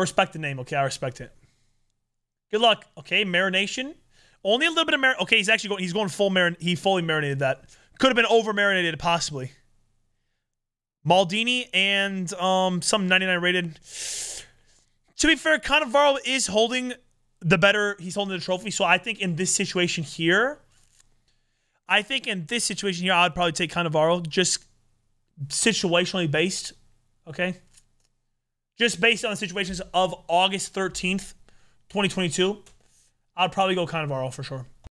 respect the name. Okay, I respect it. Good luck. Okay, marination. Only a little bit of marin. Okay, he's actually going. He's going full marin. He fully marinated that. Could have been over marinated possibly. Maldini and um some 99 rated. To be fair, Cannavaro is holding the better. He's holding the trophy. So I think in this situation here, I think in this situation here, I'd probably take Cannavaro just situationally based. Okay. Just based on the situations of August 13th, 2022, I'd probably go Cannavaro for sure.